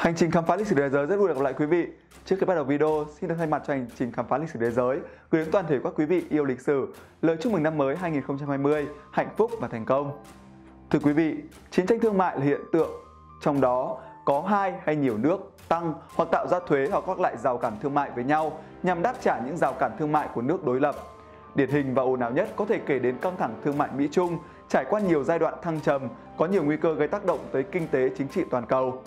Hành trình khám phá lịch sử thế giới rất vui được gặp lại quý vị. Trước khi bắt đầu video, xin được thay mặt cho hành trình khám phá lịch sử thế giới gửi đến toàn thể các quý vị yêu lịch sử lời chúc mừng năm mới 2020 hạnh phúc và thành công. Thưa quý vị, chiến tranh thương mại là hiện tượng trong đó có hai hay nhiều nước tăng hoặc tạo ra thuế hoặc các loại rào cản thương mại với nhau nhằm đáp trả những rào cản thương mại của nước đối lập. Điển hình và ồn ào nhất có thể kể đến căng thẳng thương mại Mỹ-Trung, trải qua nhiều giai đoạn thăng trầm, có nhiều nguy cơ gây tác động tới kinh tế chính trị toàn cầu.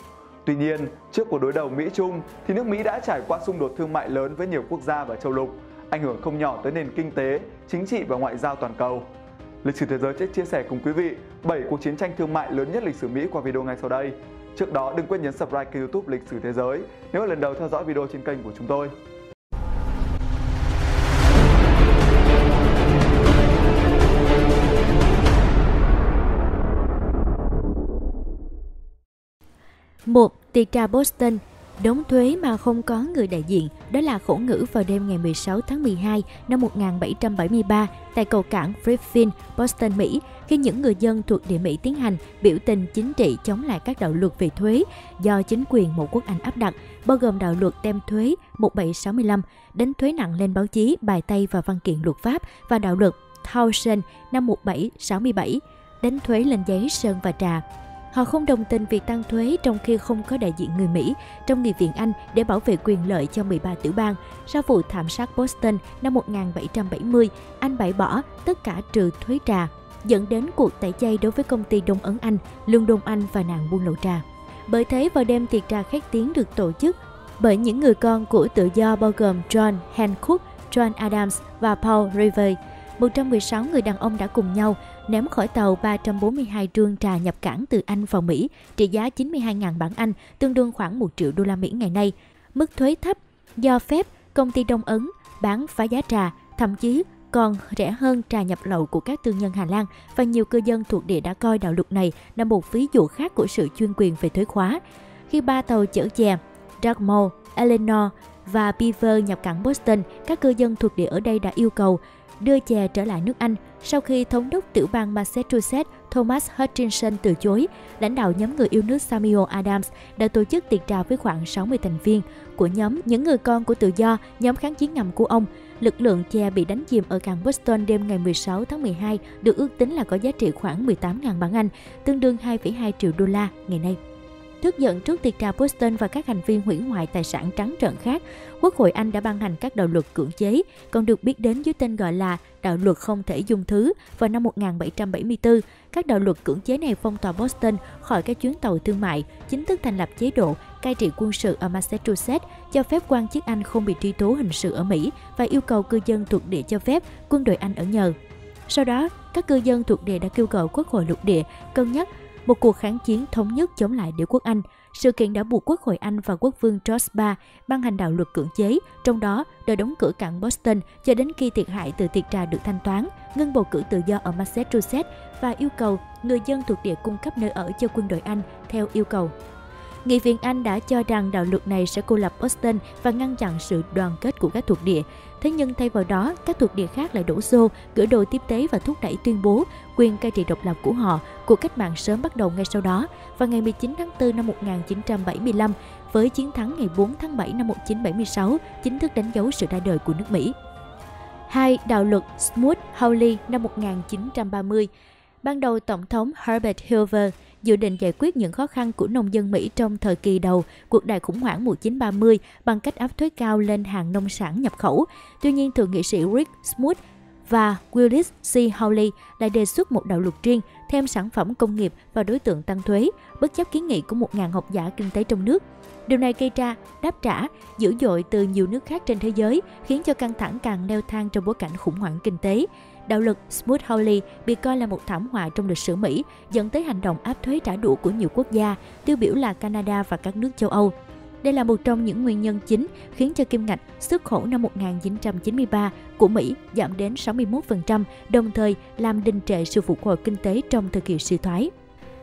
Tuy nhiên, trước cuộc đối đầu Mỹ-Trung thì nước Mỹ đã trải qua xung đột thương mại lớn với nhiều quốc gia và châu lục, ảnh hưởng không nhỏ tới nền kinh tế, chính trị và ngoại giao toàn cầu. Lịch sử thế giới sẽ chia sẻ cùng quý vị 7 cuộc chiến tranh thương mại lớn nhất lịch sử Mỹ qua video ngay sau đây. Trước đó đừng quên nhấn subscribe kênh youtube Lịch sử Thế giới nếu là lần đầu theo dõi video trên kênh của chúng tôi. Một tiệc trà Boston Đóng thuế mà không có người đại diện, đó là khẩu ngữ vào đêm ngày 16 tháng 12 năm 1773 tại cầu cảng Griffin, Boston, Mỹ, khi những người dân thuộc địa Mỹ tiến hành biểu tình chính trị chống lại các đạo luật về thuế do chính quyền một quốc Anh áp đặt, bao gồm đạo luật tem thuế 1765, đánh thuế nặng lên báo chí, bài tay và văn kiện luật pháp và đạo luật Townsend năm 1767, đánh thuế lên giấy, sơn và trà. Họ không đồng tình việc tăng thuế trong khi không có đại diện người Mỹ trong Nghị viện Anh để bảo vệ quyền lợi cho 13 tiểu bang. Sau vụ thảm sát Boston năm 1770, Anh bãi bỏ tất cả trừ thuế trà, dẫn đến cuộc tẩy chay đối với công ty Đông Ấn Anh, Lương Đông Anh và nạn buôn lậu trà. Bởi thế vào đêm tiệc trà khét tiếng được tổ chức bởi những người con của tự do bao gồm John Hancock, John Adams và Paul Revere. 116 người đàn ông đã cùng nhau ném khỏi tàu 342 trương trà nhập cảng từ Anh vào Mỹ, trị giá 92.000 bảng Anh, tương đương khoảng 1 triệu đô la Mỹ ngày nay. Mức thuế thấp do phép công ty Đông Ấn bán phá giá trà, thậm chí còn rẻ hơn trà nhập lậu của các tư nhân Hà Lan và nhiều cư dân thuộc địa đã coi đạo luật này là một ví dụ khác của sự chuyên quyền về thuế khóa. Khi ba tàu chở chè Dartmoor, Eleanor và Beaver nhập cảng Boston, các cư dân thuộc địa ở đây đã yêu cầu đưa chè trở lại nước Anh sau khi thống đốc tiểu bang Massachusetts Thomas Hutchinson từ chối. Lãnh đạo nhóm người yêu nước Samuel Adams đã tổ chức tiệc trà với khoảng 60 thành viên của nhóm những người con của tự do, nhóm kháng chiến ngầm của ông. Lực lượng chè bị đánh chìm ở cảng Boston đêm ngày 16 tháng 12 được ước tính là có giá trị khoảng 18.000 bảng Anh, tương đương 2,2 triệu đô la ngày nay. Tức giận trước tiệc trà Boston và các hành vi hủy hoại tài sản trắng trợn khác, Quốc hội Anh đã ban hành các đạo luật cưỡng chế, còn được biết đến dưới tên gọi là đạo luật không thể dung thứ vào năm 1774. Các đạo luật cưỡng chế này phong tỏa Boston khỏi các chuyến tàu thương mại, chính thức thành lập chế độ cai trị quân sự ở Massachusetts, cho phép quan chức Anh không bị truy tố hình sự ở Mỹ và yêu cầu cư dân thuộc địa cho phép quân đội Anh ở nhờ. Sau đó, các cư dân thuộc địa đã kêu gọi Quốc hội lục địa cân nhắc một cuộc kháng chiến thống nhất chống lại đế quốc Anh. Sự kiện đã buộc Quốc hội Anh và Quốc vương George III ban hành đạo luật cưỡng chế, trong đó đòi đóng cửa cảng Boston cho đến khi thiệt hại từ tiệc trà được thanh toán, ngưng bầu cử tự do ở Massachusetts và yêu cầu người dân thuộc địa cung cấp nơi ở cho quân đội Anh theo yêu cầu. Nghị viện Anh đã cho rằng đạo luật này sẽ cô lập Boston và ngăn chặn sự đoàn kết của các thuộc địa. Thế nhưng thay vào đó, các thuộc địa khác lại đổ xô, gửi đồ tiếp tế và thúc đẩy tuyên bố quyền cai trị độc lập của họ. Cuộc cách mạng sớm bắt đầu ngay sau đó. Vào ngày 19 tháng 4 năm 1975, với chiến thắng ngày 4 tháng 7 năm 1976, chính thức đánh dấu sự ra đời của nước Mỹ. 2. Đạo luật Smoot-Hawley năm 1930 Ban đầu Tổng thống Herbert Hoover dự định giải quyết những khó khăn của nông dân Mỹ trong thời kỳ đầu cuộc đại khủng hoảng 1930 bằng cách áp thuế cao lên hàng nông sản nhập khẩu. Tuy nhiên, thượng nghị sĩ Rick Smoot và Willis C. Hawley lại đề xuất một đạo luật riêng thêm sản phẩm công nghiệp và đối tượng tăng thuế, bất chấp kiến nghị của 1.000 học giả kinh tế trong nước. Điều này gây ra đáp trả dữ dội từ nhiều nước khác trên thế giới, khiến cho căng thẳng càng leo thang trong bối cảnh khủng hoảng kinh tế. Đạo luật Smoot-Hawley bị coi là một thảm họa trong lịch sử Mỹ, dẫn tới hành động áp thuế trả đũa của nhiều quốc gia, tiêu biểu là Canada và các nước châu Âu. Đây là một trong những nguyên nhân chính khiến cho kim ngạch xuất khẩu năm 1993 của Mỹ giảm đến 61%, đồng thời làm đình trệ sự phục hồi kinh tế trong thời kỳ suy thoái.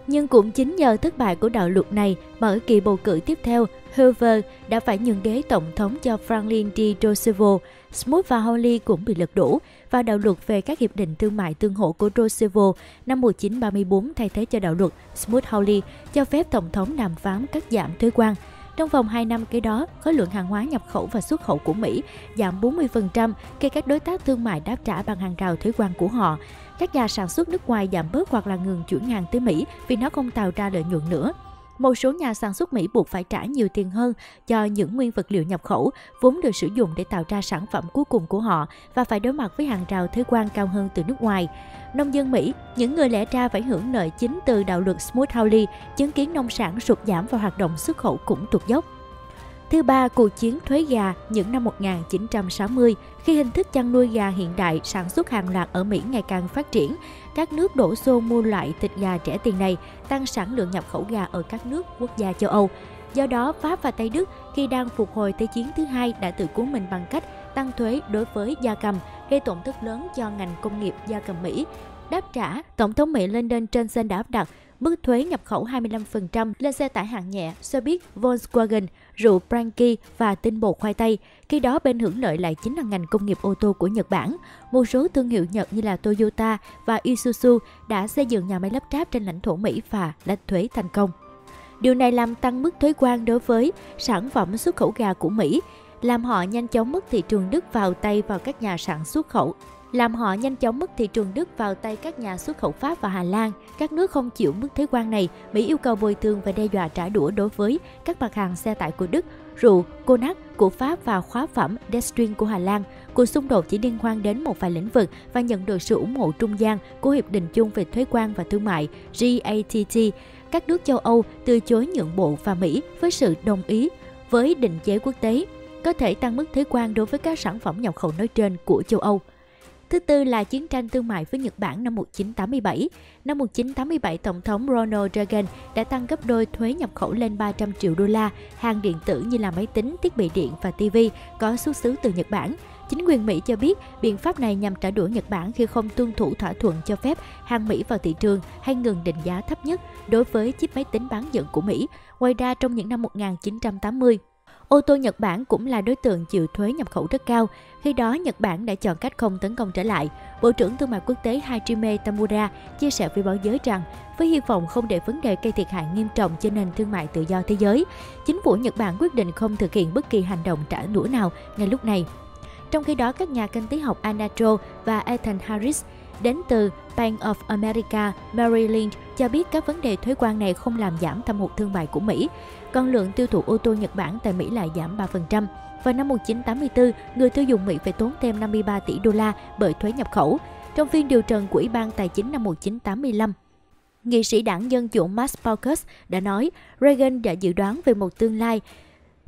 Nhưng cũng chính nhờ thất bại của đạo luật này mà ở kỳ bầu cử tiếp theo, Hoover đã phải nhường ghế tổng thống cho Franklin D. Roosevelt. Smoot và Hawley cũng bị lật đổ và đạo luật về các hiệp định thương mại tương hỗ của Roosevelt năm 1934 thay thế cho đạo luật Smoot-Hawley cho phép tổng thống đàm phán cắt giảm thuế quan. Trong vòng 2 năm kế đó, khối lượng hàng hóa nhập khẩu và xuất khẩu của Mỹ giảm 40% khi các đối tác thương mại đáp trả bằng hàng rào thuế quan của họ. Các nhà sản xuất nước ngoài giảm bớt hoặc là ngừng chuyển hàng tới Mỹ vì nó không tạo ra lợi nhuận nữa. Một số nhà sản xuất Mỹ buộc phải trả nhiều tiền hơn cho những nguyên vật liệu nhập khẩu vốn được sử dụng để tạo ra sản phẩm cuối cùng của họ và phải đối mặt với hàng rào thuế quan cao hơn từ nước ngoài. Nông dân Mỹ, những người lẽ ra phải hưởng lợi chính từ đạo luật Smoot-Hawley, chứng kiến nông sản sụt giảm và hoạt động xuất khẩu cũng tụt dốc. Thứ ba, cuộc chiến thuế gà những năm 1960, khi hình thức chăn nuôi gà hiện đại sản xuất hàng loạt ở Mỹ ngày càng phát triển, các nước đổ xô mua loại thịt gà rẻ tiền này, tăng sản lượng nhập khẩu gà ở các nước quốc gia châu Âu. Do đó, Pháp và Tây Đức khi đang phục hồi Thế chiến thứ hai đã tự cứu mình bằng cách tăng thuế đối với gia cầm, gây tổn thất lớn cho ngành công nghiệp gia cầm Mỹ. Đáp trả, Tổng thống Mỹ Lyndon Johnson đã áp đặt mức thuế nhập khẩu 25% lên xe tải hạng nhẹ, xe buýt Volkswagen, rượu Branky và tinh bột khoai tây. Khi đó bên hưởng lợi lại chính là ngành công nghiệp ô tô của Nhật Bản. Một số thương hiệu Nhật như là Toyota và Isuzu đã xây dựng nhà máy lắp ráp trên lãnh thổ Mỹ và lách thuế thành công. Điều này làm tăng mức thuế quan đối với sản phẩm xuất khẩu gà của Mỹ, làm họ nhanh chóng mất thị trường Đức vào tay vào các nhà sản xuất khẩu làm họ nhanh chóng mất thị trường Đức vào tay các nhà xuất khẩu Pháp và Hà Lan. Các nước không chịu mức thuế quan này, Mỹ yêu cầu bồi thường và đe dọa trả đũa đối với các mặt hàng xe tải của Đức, rượu, Konak của Pháp và khóa phẩm Destrin của Hà Lan. Cuộc xung đột chỉ liên quan đến một vài lĩnh vực và nhận được sự ủng hộ trung gian của Hiệp định chung về thuế quan và thương mại GATT. Các nước châu Âu từ chối nhượng bộ và Mỹ với sự đồng ý với định chế quốc tế có thể tăng mức thuế quan đối với các sản phẩm nhập khẩu nói trên của châu Âu. Thứ tư là chiến tranh thương mại với Nhật Bản năm 1987. Năm 1987, Tổng thống Ronald Reagan đã tăng gấp đôi thuế nhập khẩu lên 300 triệu đô la hàng điện tử như là máy tính, thiết bị điện và TV có xuất xứ từ Nhật Bản. Chính quyền Mỹ cho biết biện pháp này nhằm trả đũa Nhật Bản khi không tuân thủ thỏa thuận cho phép hàng Mỹ vào thị trường hay ngừng định giá thấp nhất đối với chip máy tính bán dẫn của Mỹ. Ngoài ra, trong những năm 1980, Ô tô Nhật Bản cũng là đối tượng chịu thuế nhập khẩu rất cao. Khi đó, Nhật Bản đã chọn cách không tấn công trở lại. Bộ trưởng Thương mại Quốc tế Hajime Tamura chia sẻ với báo giới rằng, với hy vọng không để vấn đề gây thiệt hại nghiêm trọng cho nền thương mại tự do thế giới, chính phủ Nhật Bản quyết định không thực hiện bất kỳ hành động trả đũa nào ngay lúc này. Trong khi đó, các nhà kinh tế học Anatro và Ethan Harris đến từ Bank of America Merrill Lynch cho biết các vấn đề thuế quan này không làm giảm thâm hụt thương mại của Mỹ. Còn lượng tiêu thụ ô tô Nhật Bản tại Mỹ lại giảm 3%. Vào năm 1984, người tiêu dùng Mỹ phải tốn thêm 53 tỷ đô la bởi thuế nhập khẩu. Trong phiên điều trần của Ủy ban Tài chính năm 1985, nghị sĩ đảng Dân Chủ Max Baucus đã nói Reagan đã dự đoán về một tương lai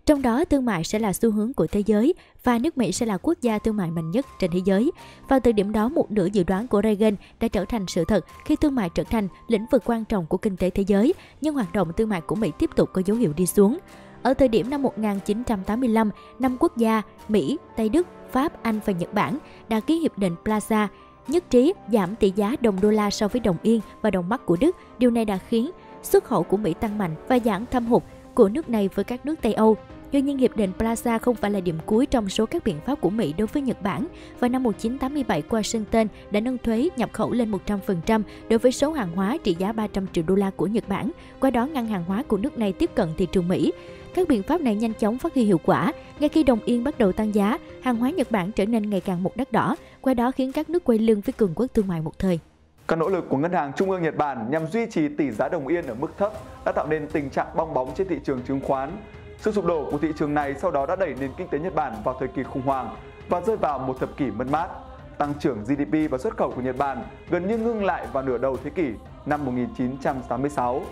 trong đó, thương mại sẽ là xu hướng của thế giới và nước Mỹ sẽ là quốc gia thương mại mạnh nhất trên thế giới. Vào thời điểm đó, một nửa dự đoán của Reagan đã trở thành sự thật khi thương mại trở thành lĩnh vực quan trọng của kinh tế thế giới, nhưng hoạt động thương mại của Mỹ tiếp tục có dấu hiệu đi xuống. Ở thời điểm năm 1985, năm quốc gia Mỹ, Tây Đức, Pháp, Anh và Nhật Bản đã ký hiệp định Plaza nhất trí giảm tỷ giá đồng đô la so với đồng yên và đồng mắt của Đức. Điều này đã khiến xuất khẩu của Mỹ tăng mạnh và giảm thâm hụt của nước này với các nước Tây Âu. Tuy nhiên, Hiệp định Plaza không phải là điểm cuối trong số các biện pháp của Mỹ đối với Nhật Bản. Vào năm 1987, Washington đã nâng thuế nhập khẩu lên 100% đối với số hàng hóa trị giá 300 triệu đô la của Nhật Bản, qua đó ngăn hàng hóa của nước này tiếp cận thị trường Mỹ. Các biện pháp này nhanh chóng phát huy hiệu quả. Ngay khi đồng yên bắt đầu tăng giá, hàng hóa Nhật Bản trở nên ngày càng một đắt đỏ, qua đó khiến các nước quay lưng với cường quốc thương mại một thời. Các nỗ lực của Ngân hàng Trung ương Nhật Bản nhằm duy trì tỷ giá đồng yên ở mức thấp đã tạo nên tình trạng bong bóng trên thị trường chứng khoán. Sự sụp đổ của thị trường này sau đó đã đẩy nền kinh tế Nhật Bản vào thời kỳ khủng hoảng và rơi vào một thập kỷ mất mát. Tăng trưởng GDP và xuất khẩu của Nhật Bản gần như ngưng lại vào nửa đầu thế kỷ năm 1986.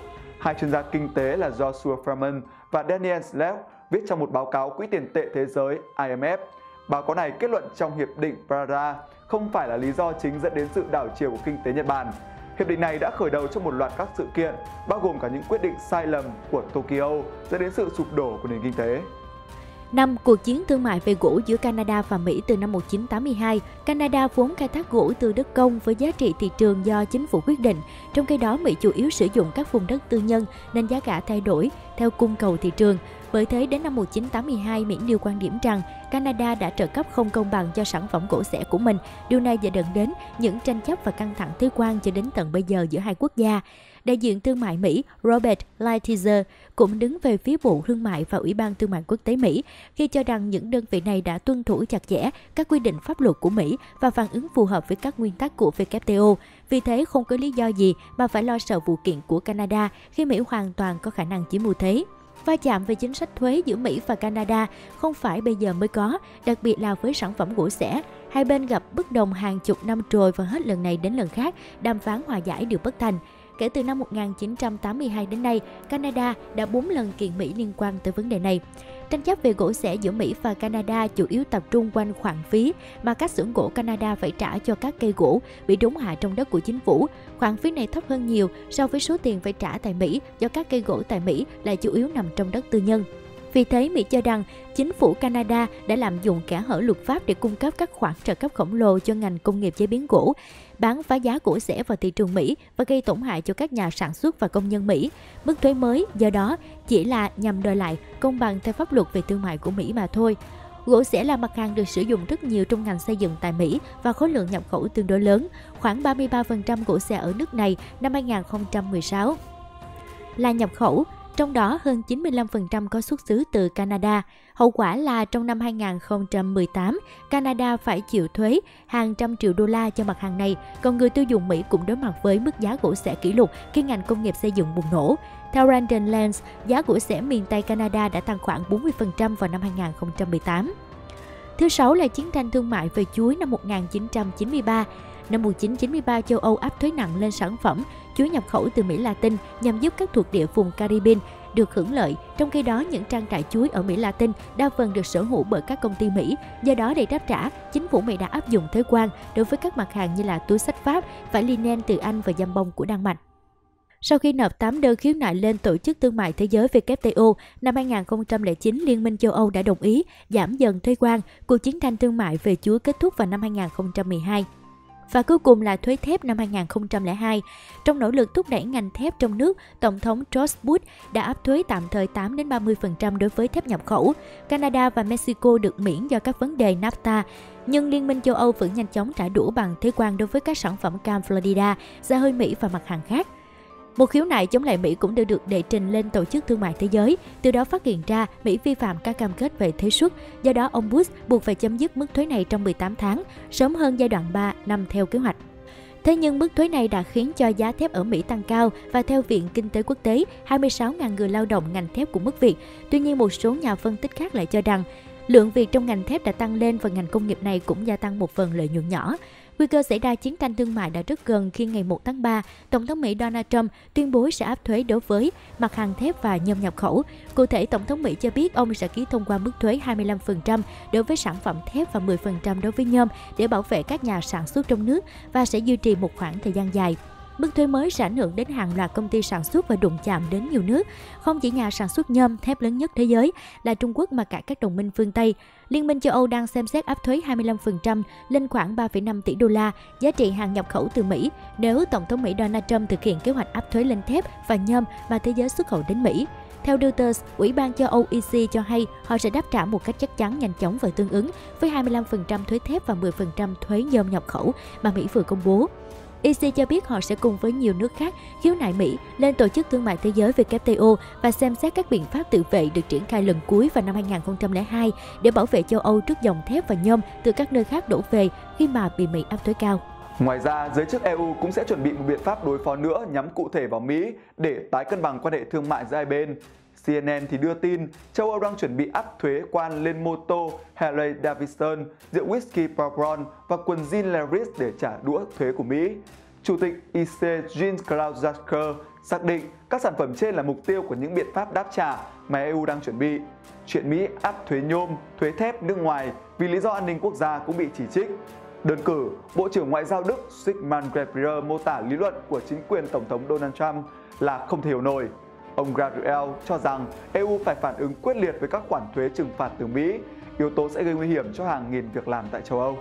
Hai chuyên gia kinh tế là Joshua Furman và Daniel Slev viết trong một báo cáo Quỹ tiền tệ thế giới IMF. Báo cáo này kết luận trong hiệp định Prada không phải là lý do chính dẫn đến sự đảo chiều của kinh tế Nhật Bản. Hiệp định này đã khởi đầu cho một loạt các sự kiện, bao gồm cả những quyết định sai lầm của Tokyo dẫn đến sự sụp đổ của nền kinh tế. Năm cuộc chiến thương mại về gỗ giữa Canada và Mỹ từ năm 1982, Canada vốn khai thác gỗ từ đất công với giá trị thị trường do chính phủ quyết định, trong khi đó Mỹ chủ yếu sử dụng các vùng đất tư nhân nên giá cả thay đổi theo cung cầu thị trường. Bởi thế, đến năm 1982, Mỹ nêu quan điểm rằng Canada đã trợ cấp không công bằng cho sản phẩm gỗ xẻ của mình. Điều này dẫn đến những tranh chấp và căng thẳng thuế quan cho đến tận bây giờ giữa hai quốc gia. đại diện thương mại Mỹ Robert Lighthizer cũng đứng về phía Bộ Thương mại và Ủy ban Thương mại Quốc tế Mỹ khi cho rằng những đơn vị này đã tuân thủ chặt chẽ các quy định pháp luật của Mỹ và phản ứng phù hợp với các nguyên tắc của WTO. Vì thế, không có lý do gì mà phải lo sợ vụ kiện của Canada khi Mỹ hoàn toàn có khả năng chiếm ưu thế. Va chạm về chính sách thuế giữa Mỹ và Canada không phải bây giờ mới có, đặc biệt là với sản phẩm gỗ xẻ. Hai bên gặp bất đồng hàng chục năm rồi và hết lần này đến lần khác, đàm phán hòa giải đều bất thành. Kể từ năm 1982 đến nay, Canada đã 4 lần kiện Mỹ liên quan tới vấn đề này. Tranh chấp về gỗ xẻ giữa Mỹ và Canada chủ yếu tập trung quanh khoản phí mà các xưởng gỗ Canada phải trả cho các cây gỗ bị đốn hạ trong đất của chính phủ. Khoản phí này thấp hơn nhiều so với số tiền phải trả tại Mỹ do các cây gỗ tại Mỹ lại chủ yếu nằm trong đất tư nhân. Vì thế, Mỹ cho rằng chính phủ Canada đã lạm dụng kẻ hở luật pháp để cung cấp các khoản trợ cấp khổng lồ cho ngành công nghiệp chế biến gỗ, bán phá giá gỗ rẻ vào thị trường Mỹ và gây tổn hại cho các nhà sản xuất và công nhân Mỹ. Mức thuế mới do đó chỉ là nhằm đòi lại công bằng theo pháp luật về thương mại của Mỹ mà thôi. Gỗ sẻ là mặt hàng được sử dụng rất nhiều trong ngành xây dựng tại Mỹ và khối lượng nhập khẩu tương đối lớn, khoảng 33% gỗ sẻ ở nước này năm 2016 là nhập khẩu, trong đó hơn 95% có xuất xứ từ Canada. Hậu quả là trong năm 2018, Canada phải chịu thuế hàng trăm triệu đô la cho mặt hàng này, còn người tiêu dùng Mỹ cũng đối mặt với mức giá gỗ xẻ kỷ lục khi ngành công nghiệp xây dựng bùng nổ. Theo Brandon Lens, giá gỗ xẻ miền Tây Canada đã tăng khoảng 40% vào năm 2018. Thứ sáu là chiến tranh thương mại về chuối năm 1993. Năm 1993, châu Âu áp thuế nặng lên sản phẩm chuối nhập khẩu từ Mỹ Latin nhằm giúp các thuộc địa vùng Caribbean được hưởng lợi, trong khi đó những trang trại chuối ở Mỹ Latin đa phần được sở hữu bởi các công ty Mỹ. Do đó để đáp trả, chính phủ Mỹ đã áp dụng thuế quan đối với các mặt hàng như là túi sách Pháp, vải linen từ Anh và dăm bông của Đan Mạch. Sau khi nộp 8 đơn khiếu nại lên Tổ chức Thương mại Thế giới WTO, năm 2009 Liên minh châu Âu đã đồng ý giảm dần thuế quan. Cuộc chiến tranh thương mại về chuối kết thúc vào năm 2012 và cuối cùng là thuế thép năm 2002. Trong nỗ lực thúc đẩy ngành thép trong nước, Tổng thống George Bush đã áp thuế tạm thời 8 đến 30% đối với thép nhập khẩu. Canada và Mexico được miễn do các vấn đề NAFTA, nhưng Liên minh châu Âu vẫn nhanh chóng trả đũa bằng thuế quan đối với các sản phẩm cam Florida, da hơi Mỹ và mặt hàng khác. Một khiếu nại chống lại Mỹ cũng đã được đệ trình lên Tổ chức Thương mại Thế giới, từ đó phát hiện ra Mỹ vi phạm các cam kết về thuế suất. Do đó, ông Bush buộc phải chấm dứt mức thuế này trong 18 tháng, sớm hơn giai đoạn 3 năm theo kế hoạch. Thế nhưng mức thuế này đã khiến cho giá thép ở Mỹ tăng cao và theo Viện Kinh tế Quốc tế, 26.000 người lao động ngành thép cũng mất việc. Tuy nhiên một số nhà phân tích khác lại cho rằng lượng việc trong ngành thép đã tăng lên và ngành công nghiệp này cũng gia tăng một phần lợi nhuận nhỏ. Nguy cơ xảy ra chiến tranh thương mại đã rất gần khi ngày 1 tháng 3, Tổng thống Mỹ Donald Trump tuyên bố sẽ áp thuế đối với mặt hàng thép và nhôm nhập khẩu. Cụ thể, Tổng thống Mỹ cho biết ông sẽ ký thông qua mức thuế 25% đối với sản phẩm thép và 10% đối với nhôm để bảo vệ các nhà sản xuất trong nước và sẽ duy trì một khoảng thời gian dài. Mức thuế mới sẽ ảnh hưởng đến hàng loạt công ty sản xuất và đụng chạm đến nhiều nước, không chỉ nhà sản xuất nhôm thép lớn nhất thế giới là Trung Quốc mà cả các đồng minh phương Tây. Liên minh châu Âu đang xem xét áp thuế 25% lên khoảng 3,5 tỷ đô la giá trị hàng nhập khẩu từ Mỹ nếu Tổng thống Mỹ Donald Trump thực hiện kế hoạch áp thuế lên thép và nhôm mà thế giới xuất khẩu đến Mỹ. Theo Reuters, Ủy ban châu Âu EC cho hay họ sẽ đáp trả một cách chắc chắn, nhanh chóng và tương ứng với 25% thuế thép và 10% thuế nhôm nhập khẩu mà Mỹ vừa công bố. EC cho biết họ sẽ cùng với nhiều nước khác khiếu nại Mỹ lên Tổ chức Thương mại Thế giới WTO và xem xét các biện pháp tự vệ được triển khai lần cuối vào năm 2002 để bảo vệ châu Âu trước dòng thép và nhôm từ các nơi khác đổ về khi mà bị Mỹ áp thuế cao. Ngoài ra, giới chức EU cũng sẽ chuẩn bị một biện pháp đối phó nữa nhắm cụ thể vào Mỹ để tái cân bằng quan hệ thương mại giữa hai bên. CNN thì đưa tin châu Âu đang chuẩn bị áp thuế quan lên mô tô Harley Davidson, rượu whisky Bourbon và quần jean Levi's để trả đũa thuế của Mỹ. Chủ tịch IC Jean Claude Juncker xác định các sản phẩm trên là mục tiêu của những biện pháp đáp trả mà EU đang chuẩn bị. Chuyện Mỹ áp thuế nhôm, thuế thép nước ngoài vì lý do an ninh quốc gia cũng bị chỉ trích. Đơn cử, Bộ trưởng Ngoại giao Đức Sigmund Gabriel mô tả lý luận của chính quyền Tổng thống Donald Trump là không thể hiểu nổi. Ông Gabriel cho rằng EU phải phản ứng quyết liệt với các khoản thuế trừng phạt từ Mỹ, yếu tố sẽ gây nguy hiểm cho hàng nghìn việc làm tại châu Âu.